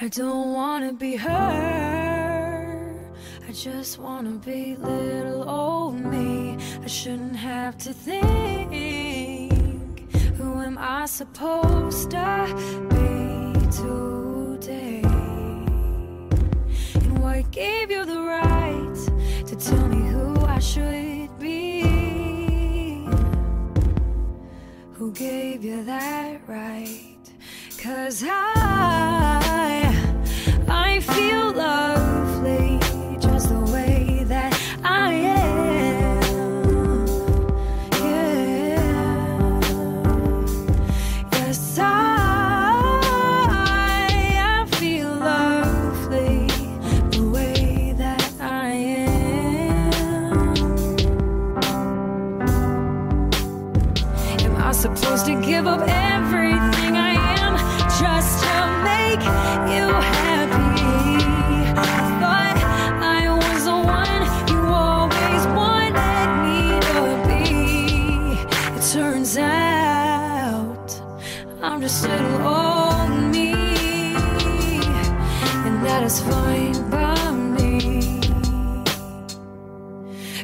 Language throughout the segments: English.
I don't wanna be her. I just wanna be little old me. I shouldn't have to think. Who am I supposed to be today? And what gave you the right to tell me who I should be? Who gave you that right? Cause I, I, I feel lovely the way that I am. Am I supposed to give up everything I am just to make you happy? I was the one you always wanted me to be. It turns out I'm just little old me, and that is fine by me.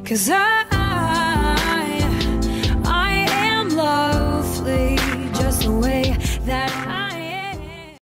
Cause I